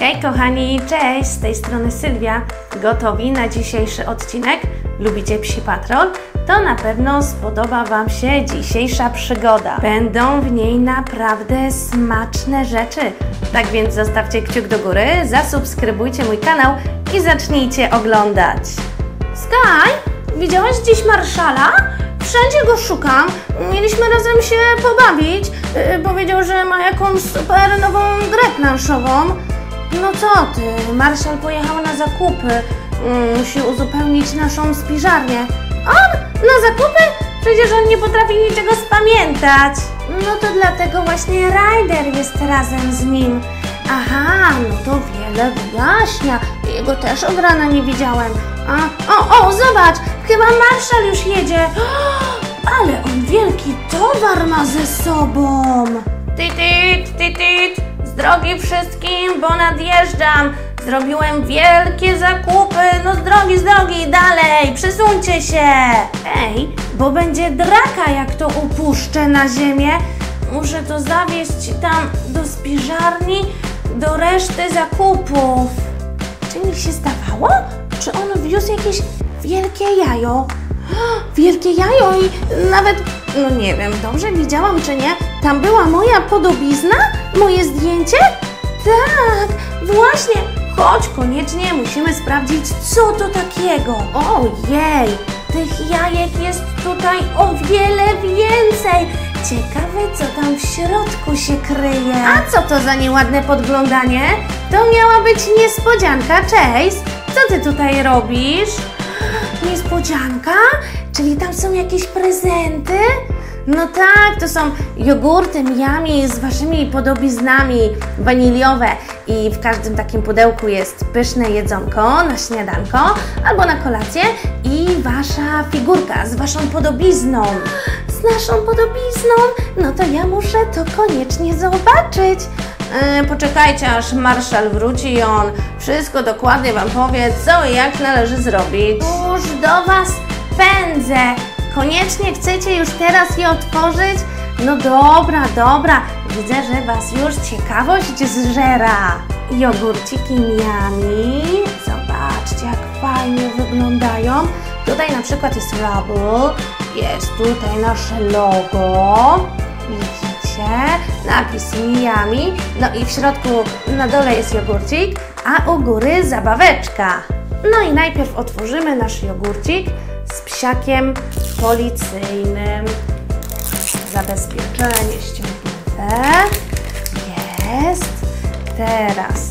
Hej kochani, cześć! Z tej strony Sylwia. Gotowi na dzisiejszy odcinek? Lubicie Psi Patrol? To na pewno spodoba Wam się dzisiejsza przygoda. Będą w niej naprawdę smaczne rzeczy. Tak więc zostawcie kciuk do góry, zasubskrybujcie mój kanał i zacznijcie oglądać. Sky, widziałaś dziś Marszala? Wszędzie go szukam. Mieliśmy razem się pobawić. Yy, powiedział, że ma jakąś super nową grę planszową. No co ty, Marszal pojechał na zakupy. Yy, musi uzupełnić naszą spiżarnię. On? Na zakupy? Przecież on nie potrafi niczego spamiętać. No to dlatego właśnie Ryder jest razem z nim. Aha, no to wiele wyjaśnia. Jego też od rana nie widziałem. A, o, o, zobacz, chyba marszal już jedzie. Ale on wielki towar ma ze sobą. Tytyt, tytyt, drogi wszystkim, bo nadjeżdżam. Zrobiłem wielkie zakupy, no z drogi, z drogi, dalej, przesuńcie się. Ej, bo będzie draka, jak to upuszczę na ziemię. Muszę to zawieźć tam do spiżarni, do reszty zakupów. Czy mi się zdawało? Czy on wiózł jakieś wielkie jajo? Wielkie jajo i nawet, no nie wiem, dobrze widziałam czy nie, tam była moja podobizna? Moje zdjęcie? Tak, właśnie. Chodź, koniecznie musimy sprawdzić, co to takiego. Ojej, tych jajek jest tutaj o wiele więcej. Ciekawe, co tam w środku się kryje. A co to za nieładne podglądanie? To miała być niespodzianka, cześć. Co ty tutaj robisz? Niespodzianka? Czyli tam są jakieś prezenty? No tak, to są jogurty Miami z waszymi podobiznami waniliowe i w każdym takim pudełku jest pyszne jedzonko na śniadanko albo na kolację i wasza figurka z waszą podobizną. Z naszą podobizną? No to ja muszę to koniecznie zobaczyć. Yy, poczekajcie, aż marszal wróci i on wszystko dokładnie wam powie, co i jak należy zrobić. Już do was pędzę. Koniecznie chcecie już teraz je otworzyć? No dobra, dobra. Widzę, że Was już ciekawość zżera. Jogurciki miami. Zobaczcie, jak fajnie wyglądają. Tutaj na przykład jest Rubble. Jest tutaj nasze logo. Widzicie? Napis Miami. No i w środku na dole jest jogurcik, a u góry zabaweczka. No i najpierw otworzymy nasz jogurcik z psiakiem policyjnym. Zabezpieczenie ściągnięte. Jest. Teraz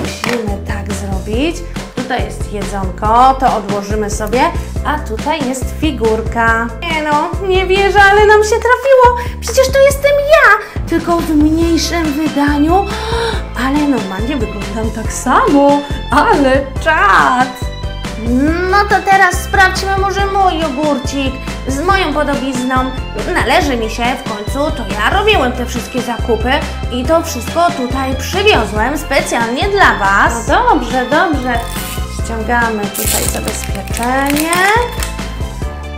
musimy tak zrobić. Tutaj jest jedzonko, to odłożymy sobie, a tutaj jest figurka. Nie no, nie wierzę, ale nam się trafiło. Przecież to jestem ja, tylko w mniejszym wydaniu. Ale normalnie wyglądam tak samo. Ale czad! No to teraz sprawdźmy może mój jogurcik z moją podobizną. Należy mi się w końcu, to ja robiłem te wszystkie zakupy i to wszystko tutaj przywiozłem specjalnie dla Was. No dobrze, dobrze. Ściągamy tutaj zabezpieczenie.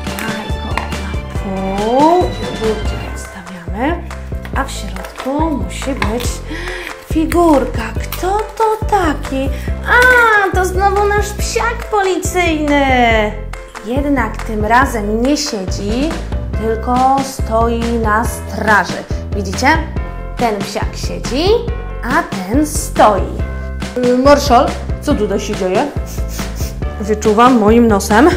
Jajko na pół. Jogurcik odstawiamy. A w środku musi być figurka. Kto to taki? A, to znowu nasz psiak policyjny. Jednak tym razem nie siedzi, tylko stoi na straży. Widzicie? Ten psiak siedzi, a ten stoi. Marszal, co tutaj się dzieje? Wyczuwam moim nosem,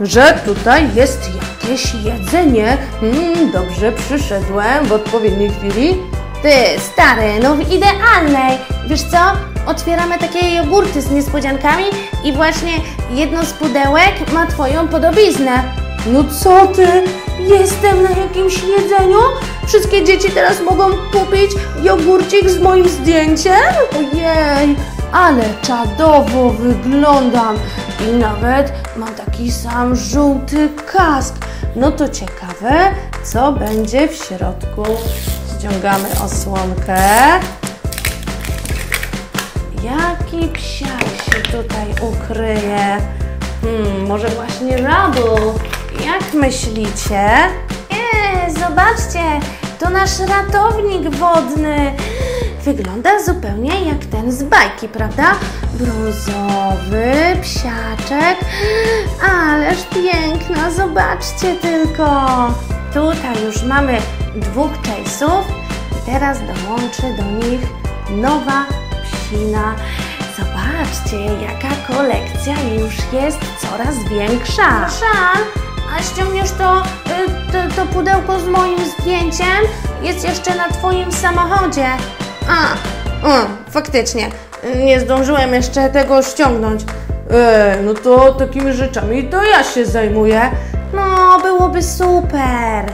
że tutaj jest jakieś jedzenie. Mm, dobrze, przyszedłem w odpowiedniej chwili. Ty, stary, no w idealnej. Wiesz co? Otwieramy takie jogurty z niespodziankami i właśnie jedno z pudełek ma Twoją podobiznę. No co ty? Jestem na jakimś jedzeniu? Wszystkie dzieci teraz mogą kupić jogurcik z moim zdjęciem? Ojej, ale czadowo wyglądam i nawet mam taki sam żółty kask. No to ciekawe, co będzie w środku. Ściągamy osłonkę. Jaki psiak się tutaj ukryje? Hmm, może właśnie Rabu? Jak myślicie? Nie, zobaczcie, to nasz ratownik wodny. wygląda zupełnie jak ten z bajki, prawda? Brązowy psiaczek. Ależ piękna, zobaczcie tylko. Tutaj już mamy dwóch chase'ów i teraz dołączy do nich nowa psina. Zobaczcie, jaka kolekcja już jest coraz większa. Szan, a ściągniesz to, y, to, to pudełko z moim zdjęciem? Jest jeszcze na Twoim samochodzie. A, o, faktycznie. Nie zdążyłem jeszcze tego ściągnąć. Ej, no to takimi rzeczami to ja się zajmuję. No, byłoby super.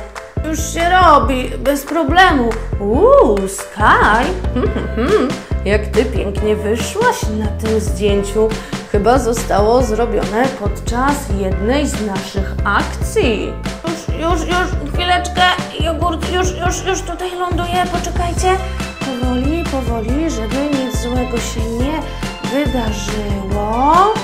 Już się robi, bez problemu. Uuu, Sky! Hmm, hmm, hmm. Jak ty pięknie wyszłaś na tym zdjęciu. Chyba zostało zrobione podczas jednej z naszych akcji. Już, już, już, chwileczkę, jogurt, już, już, już tutaj ląduje, poczekajcie. Powoli, powoli, żeby nic złego się nie wydarzyło.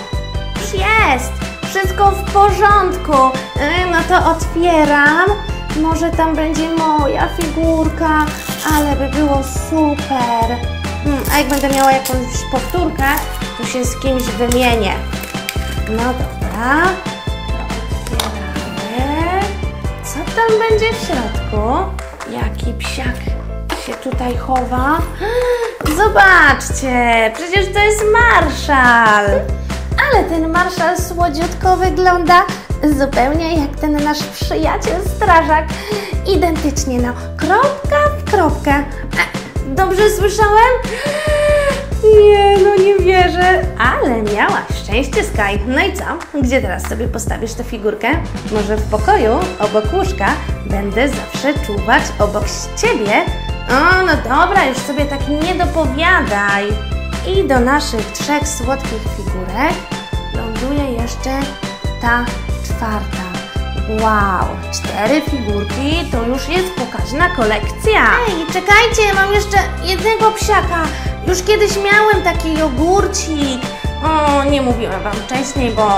Już jest, wszystko w porządku. Yy, No to otwieram. Może tam będzie moja figurka, ale by było super. Hmm, a jak będę miała jakąś powtórkę, to się z kimś wymienię. No dobra, otwieramy. Co tam będzie w środku? Jaki psiak się tutaj chowa? Zobaczcie, przecież to jest marszal. Ale ten marszal słodziutko wygląda zupełnie jak ten nasz przyjaciel strażak. Identycznie, no, kropka w kropkę. E, Dobrze słyszałem? Nie, no nie wierzę. Ale miałaś szczęście, Sky. No i co? Gdzie teraz sobie postawisz tę figurkę? Może w pokoju, obok łóżka? Będę zawsze czuwać obok ciebie. O, no dobra, już sobie tak nie dopowiadaj. I do naszych trzech słodkich figurek ląduje jeszcze ta czwarta. Wow, cztery figurki to już jest pokaźna kolekcja. Ej, czekajcie, mam jeszcze jednego psiaka. Już kiedyś miałem taki jogurcik. O, nie mówiłem Wam wcześniej, bo...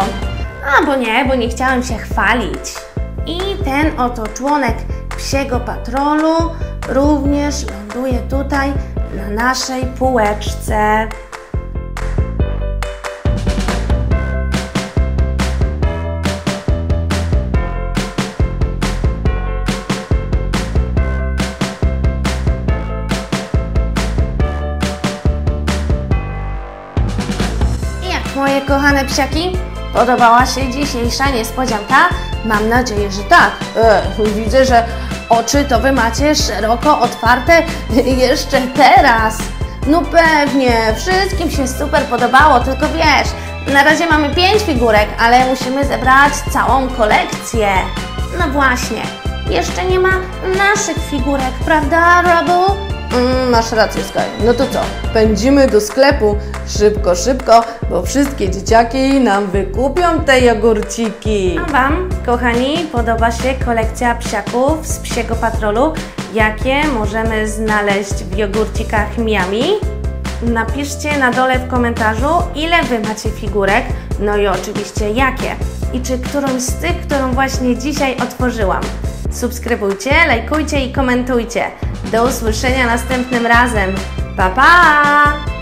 A, bo nie, bo nie chciałem się chwalić. I ten oto członek psiego patrolu również ląduje tutaj na naszej półeczce. Moje kochane psiaki? Podobała się dzisiejsza niespodzianka? Mam nadzieję, że tak. E, widzę, że oczy to wy macie szeroko otwarte jeszcze teraz. No pewnie, wszystkim się super podobało, tylko wiesz, na razie mamy pięć figurek, ale musimy zebrać całą kolekcję. No właśnie, jeszcze nie ma naszych figurek, prawda, Rubble? Mm, masz rację, Sky. No to co? Pędzimy do sklepu. Szybko, szybko, bo wszystkie dzieciaki nam wykupią te jogurciki. A Wam, kochani, podoba się kolekcja psiaków z psiego patrolu? Jakie możemy znaleźć w jogurcikach Miami? Napiszcie na dole w komentarzu, ile Wy macie figurek, no i oczywiście jakie. I czy którąś z tych, którą właśnie dzisiaj otworzyłam. Subskrybujcie, lajkujcie i komentujcie. Do usłyszenia następnym razem. Pa, pa!